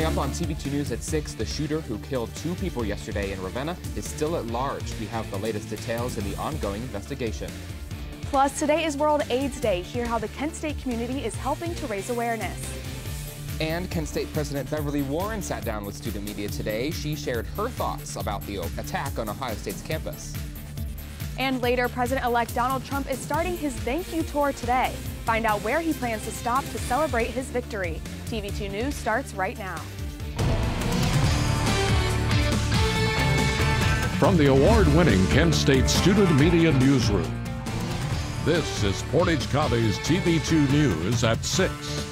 Coming up on TV2 News at 6, the shooter who killed two people yesterday in Ravenna is still at large. We have the latest details in the ongoing investigation. Plus, today is World AIDS Day. Hear how the Kent State community is helping to raise awareness. And Kent State President Beverly Warren sat down with student media today. She shared her thoughts about the attack on Ohio State's campus. And later, President-elect Donald Trump is starting his thank you tour today. Find out where he plans to stop to celebrate his victory. TV2 News starts right now. From the award-winning Kent State Student Media Newsroom, this is Portage County's TV2 News at 6.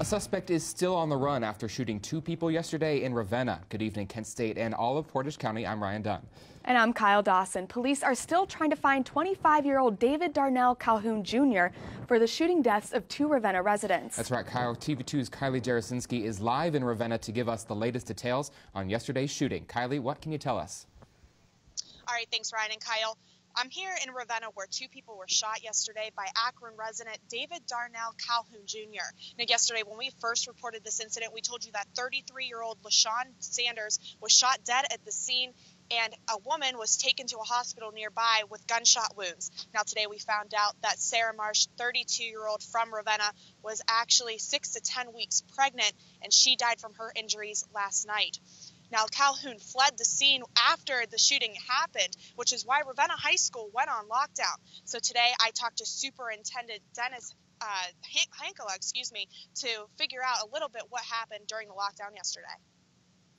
A suspect is still on the run after shooting two people yesterday in Ravenna. Good evening, Kent State and all of Portage County. I'm Ryan Dunn. And I'm Kyle Dawson. Police are still trying to find 25 year old David Darnell Calhoun Jr. for the shooting deaths of two Ravenna residents. That's right, Kyle. TV2's Kylie Jarosinski is live in Ravenna to give us the latest details on yesterday's shooting. Kylie, what can you tell us? All right, thanks, Ryan and Kyle. I'm here in Ravenna where two people were shot yesterday by Akron resident David Darnell Calhoun Jr. Now, yesterday, when we first reported this incident, we told you that 33 year old LaShawn Sanders was shot dead at the scene and a woman was taken to a hospital nearby with gunshot wounds. Now, today we found out that Sarah Marsh, 32 year old from Ravenna, was actually six to 10 weeks pregnant and she died from her injuries last night. Now, Calhoun fled the scene after the shooting happened, which is why Ravenna High School went on lockdown. So today I talked to Superintendent Dennis uh, Honkala, excuse me, to figure out a little bit what happened during the lockdown yesterday.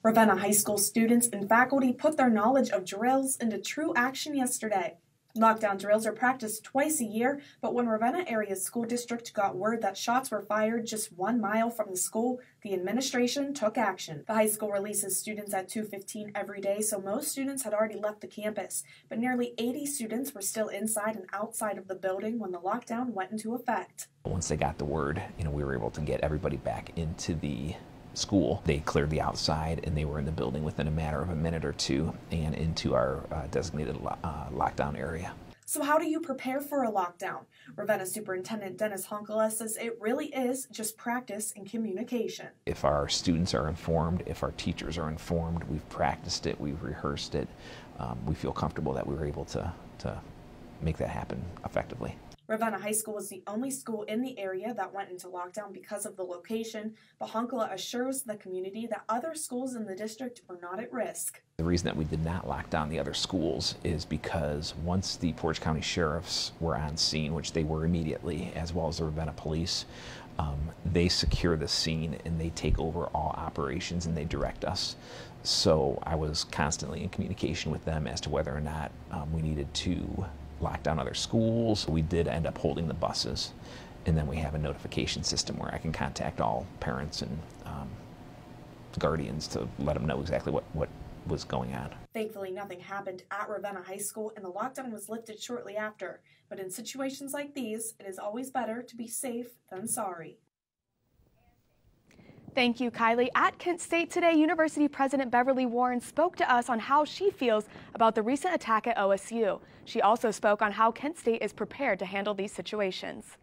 Ravenna High School students and faculty put their knowledge of drills into true action yesterday. Lockdown drills are practiced twice a year, but when Ravenna Area School District got word that shots were fired just one mile from the school, the administration took action. The high school releases students at 2.15 every day, so most students had already left the campus, but nearly 80 students were still inside and outside of the building when the lockdown went into effect. Once they got the word, you know, we were able to get everybody back into the school. They cleared the outside and they were in the building within a matter of a minute or two and into our uh, designated lo uh, lockdown area. So, how do you prepare for a lockdown? Ravenna Superintendent Dennis Honkala says it really is just practice and communication. If our students are informed, if our teachers are informed, we've practiced it, we've rehearsed it, um, we feel comfortable that we were able to, to make that happen effectively. Ravenna High School was the only school in the area that went into lockdown because of the location, but Honkala assures the community that other schools in the district are not at risk. The reason that we did not lock down the other schools is because once the Portage County sheriffs were on scene, which they were immediately, as well as the Ravenna police, um, they secure the scene and they take over all operations and they direct us. So I was constantly in communication with them as to whether or not um, we needed to lock down other schools. We did end up holding the buses. And then we have a notification system where I can contact all parents and um, guardians to let them know exactly what, what was going on. Thankfully, nothing happened at Ravenna High School and the lockdown was lifted shortly after. But in situations like these, it is always better to be safe than sorry. Thank you, Kylie. At Kent State today, University President Beverly Warren spoke to us on how she feels about the recent attack at OSU. She also spoke on how Kent State is prepared to handle these situations.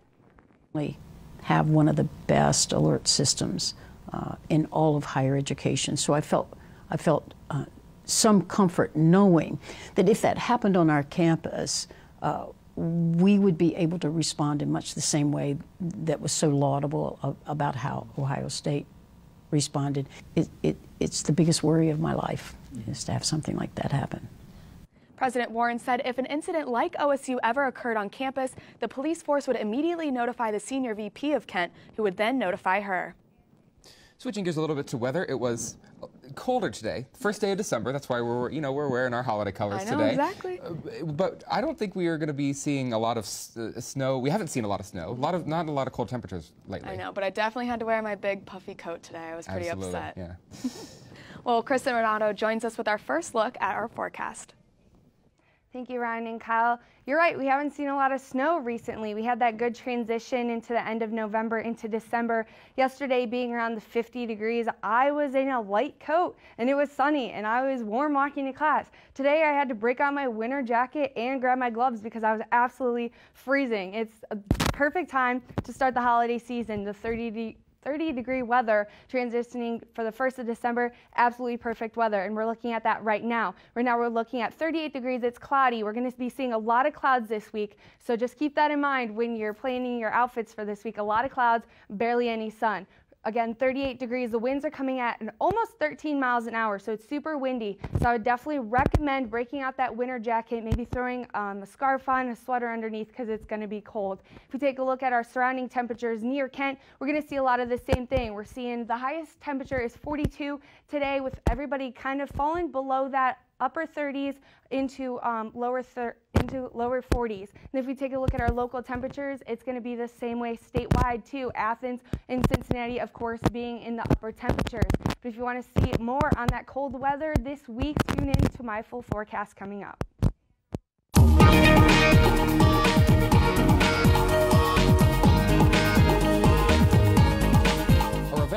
We have one of the best alert systems uh, in all of higher education, so I felt I felt uh, some comfort knowing that if that happened on our campus, uh, we would be able to respond in much the same way that was so laudable about how Ohio State responded. It, it, it's the biggest worry of my life is to have something like that happen. President Warren said if an incident like OSU ever occurred on campus, the police force would immediately notify the senior VP of Kent, who would then notify her. Switching gears a little bit to weather, it was colder today. First day of December. That's why we're you know we're wearing our holiday colors I know, today. Exactly. Uh, but I don't think we are going to be seeing a lot of uh, snow. We haven't seen a lot of snow. A lot of not a lot of cold temperatures lately. I know, but I definitely had to wear my big puffy coat today. I was pretty Absolutely, upset. Yeah. well, Kristen Renato joins us with our first look at our forecast. Thank you, Ryan and Kyle. You're right, we haven't seen a lot of snow recently. We had that good transition into the end of November into December. Yesterday being around the 50 degrees, I was in a light coat and it was sunny and I was warm walking to class. Today I had to break out my winter jacket and grab my gloves because I was absolutely freezing. It's a perfect time to start the holiday season. The 30 30 degree weather transitioning for the 1st of December. Absolutely perfect weather. And we're looking at that right now. Right now we're looking at 38 degrees. It's cloudy. We're going to be seeing a lot of clouds this week. So just keep that in mind when you're planning your outfits for this week. A lot of clouds, barely any sun. Again, 38 degrees. The winds are coming at almost 13 miles an hour, so it's super windy. So I would definitely recommend breaking out that winter jacket, maybe throwing um, a scarf on, a sweater underneath, because it's going to be cold. If we take a look at our surrounding temperatures near Kent, we're going to see a lot of the same thing. We're seeing the highest temperature is 42 today, with everybody kind of falling below that upper 30s into um, lower into lower 40s. And if we take a look at our local temperatures, it's going to be the same way statewide too. Athens and Cincinnati, of course, being in the upper temperatures. But if you want to see more on that cold weather this week, tune in to my full forecast coming up.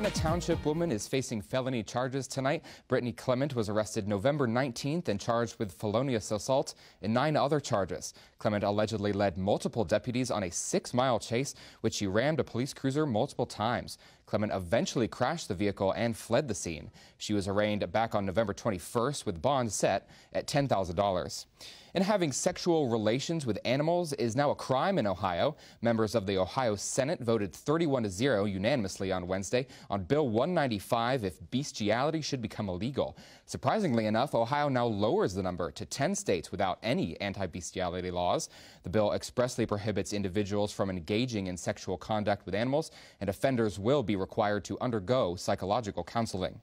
Ravenna Township woman is facing felony charges tonight. Brittany Clement was arrested November 19th and charged with felonious assault and nine other charges. Clement allegedly led multiple deputies on a six-mile chase, which she rammed a police cruiser multiple times. Clement eventually crashed the vehicle and fled the scene. She was arraigned back on November 21st with bond set at $10,000. And having sexual relations with animals is now a crime in Ohio. Members of the Ohio Senate voted 31 to 0 unanimously on Wednesday on Bill 195 if bestiality should become illegal. Surprisingly enough, Ohio now lowers the number to 10 states without any anti-bestiality laws. The bill expressly prohibits individuals from engaging in sexual conduct with animals, and offenders will be required to undergo psychological counseling.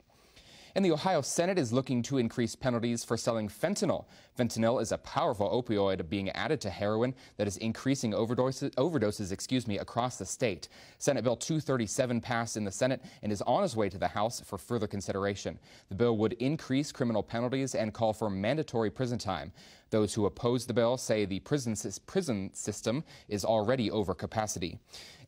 And the Ohio Senate is looking to increase penalties for selling fentanyl. Fentanyl is a powerful opioid being added to heroin that is increasing overdoses, overdoses excuse me, across the state. Senate Bill 237 passed in the Senate and is on its way to the House for further consideration. The bill would increase criminal penalties and call for mandatory prison time. Those who oppose the bill say the prison, prison system is already over capacity.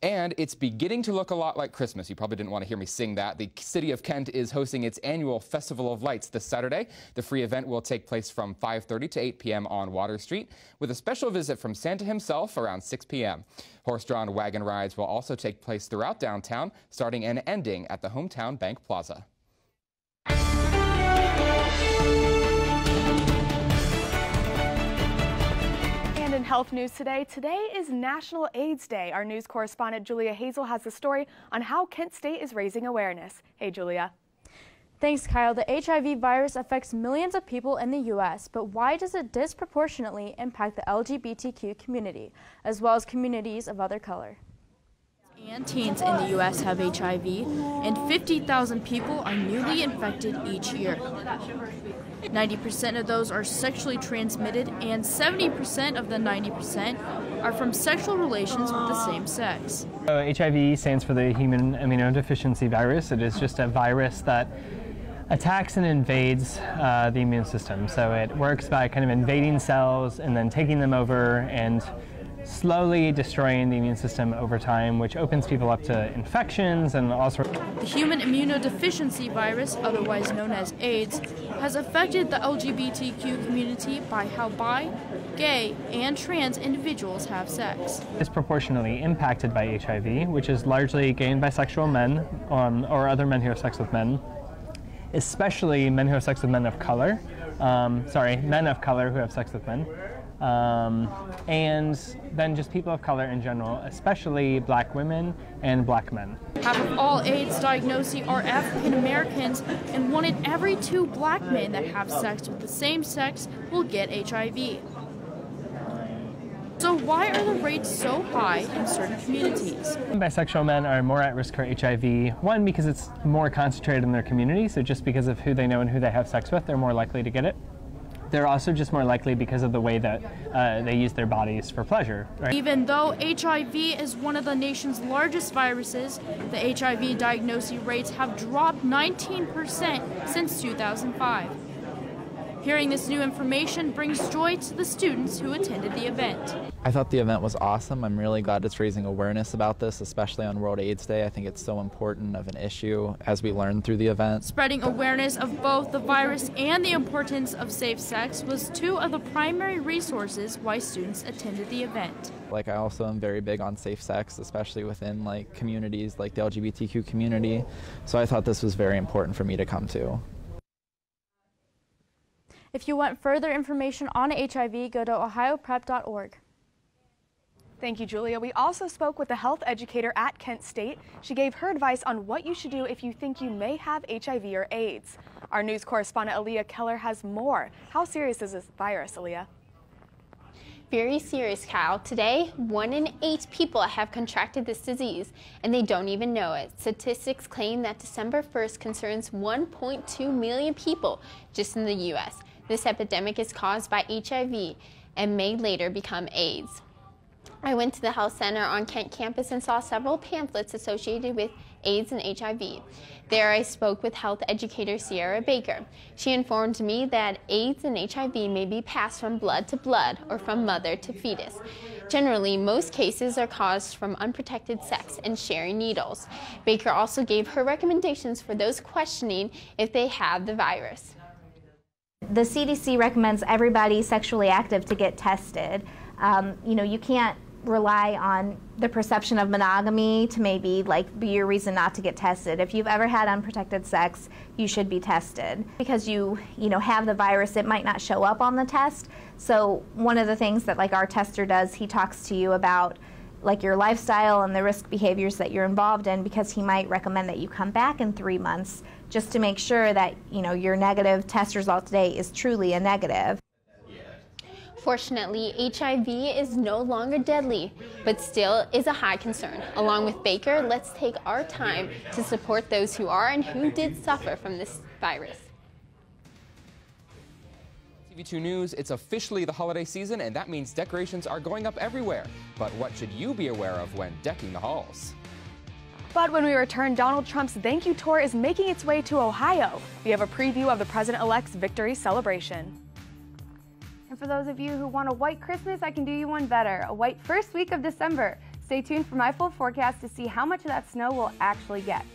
And it's beginning to look a lot like Christmas. You probably didn't want to hear me sing that. The city of Kent is hosting its annual Festival of Lights this Saturday. The free event will take place from 5.30 to 8 p.m. on Water Street, with a special visit from Santa himself around 6 p.m. Horse-drawn wagon rides will also take place throughout downtown, starting and ending at the Hometown Bank Plaza. And in health news today, today is National AIDS Day. Our news correspondent Julia Hazel has the story on how Kent State is raising awareness. Hey, Julia. Thanks, Kyle. The HIV virus affects millions of people in the U.S., but why does it disproportionately impact the LGBTQ community, as well as communities of other color? And teens in the U.S. have HIV, and 50,000 people are newly infected each year. 90% of those are sexually transmitted, and 70% of the 90% are from sexual relations with the same sex. So HIV stands for the Human Immunodeficiency Virus. It is just a virus that attacks and invades uh, the immune system. So it works by kind of invading cells and then taking them over and slowly destroying the immune system over time, which opens people up to infections and all sorts. The human immunodeficiency virus, otherwise known as AIDS, has affected the LGBTQ community by how bi, gay, and trans individuals have sex. Disproportionately impacted by HIV, which is largely gay and bisexual men um, or other men who have sex with men, especially men who have sex with men of color. Um, sorry, men of color who have sex with men um, and then just people of color in general, especially black women and black men. Half of all AIDS diagnoses are African Americans, and one in every two black men that have sex with the same sex will get HIV. So why are the rates so high in certain communities? Bisexual men are more at risk for HIV. One, because it's more concentrated in their community, so just because of who they know and who they have sex with, they're more likely to get it they're also just more likely because of the way that uh, they use their bodies for pleasure. Right? Even though HIV is one of the nation's largest viruses, the HIV diagnosis rates have dropped 19% since 2005. Hearing this new information brings joy to the students who attended the event. I thought the event was awesome. I'm really glad it's raising awareness about this, especially on World AIDS Day. I think it's so important of an issue as we learn through the event. Spreading awareness of both the virus and the importance of safe sex was two of the primary resources why students attended the event. Like I also am very big on safe sex, especially within like communities like the LGBTQ community. So I thought this was very important for me to come to. If you want further information on HIV, go to ohioprep.org. Thank you, Julia. We also spoke with a health educator at Kent State. She gave her advice on what you should do if you think you may have HIV or AIDS. Our news correspondent Aaliyah Keller has more. How serious is this virus, Aaliyah? Very serious, Kyle. Today, one in eight people have contracted this disease, and they don't even know it. Statistics claim that December 1st concerns 1.2 million people just in the U.S. This epidemic is caused by HIV and may later become AIDS. I went to the health center on Kent campus and saw several pamphlets associated with AIDS and HIV. There I spoke with health educator Sierra Baker. She informed me that AIDS and HIV may be passed from blood to blood or from mother to fetus. Generally, most cases are caused from unprotected sex and sharing needles. Baker also gave her recommendations for those questioning if they have the virus. The CDC recommends everybody sexually active to get tested. Um, you know, you can't rely on the perception of monogamy to maybe like be your reason not to get tested. If you've ever had unprotected sex, you should be tested. Because you, you know, have the virus, it might not show up on the test. So one of the things that like our tester does, he talks to you about like your lifestyle and the risk behaviors that you're involved in because he might recommend that you come back in 3 months just to make sure that, you know, your negative test result today is truly a negative. Fortunately, HIV is no longer deadly, but still is a high concern. Along with Baker, let's take our time to support those who are and who did suffer from this virus. TV2 News, it's officially the holiday season, and that means decorations are going up everywhere. But what should you be aware of when decking the halls? But when we return, Donald Trump's thank you tour is making its way to Ohio. We have a preview of the president elect's victory celebration. And for those of you who want a white Christmas, I can do you one better a white first week of December. Stay tuned for my full forecast to see how much of that snow we'll actually get.